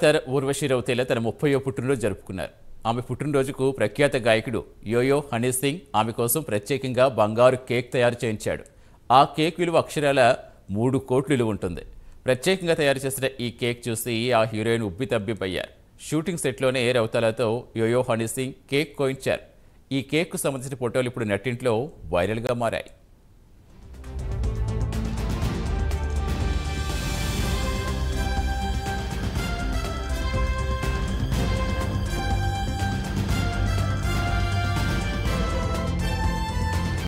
తన ఊర్వశి రౌతేలా తన ముప్పయో పుట్టినరోజు జరుపుకున్నారు. ఆమె పుట్టినరోజుకు ప్రఖ్యాత గాయకుడు యోయో హనీ సింగ్ ఆమె కోసం ప్రత్యేకంగా బంగారు కేక్ తయారు చేయించాడు. ఆ కేక్ విలువ అక్షరాల మూడు కోట్లు విలువ ఉంటుంది. ప్రత్యేకంగా తయారు చేసిన ఈ కేక్ చూసి ఆ హీరోయిన్ ఉబ్బి తబ్బిపోయారు షూటింగ్ సెట్లోనే రౌతాలతో యోయో హనీ సింగ్ కేక్ కోయించారు. ఈ కేక్కు సంబంధించిన ఫోటోలు ఇప్పుడు నెట్టింట్లో వైరల్గా మారాయి.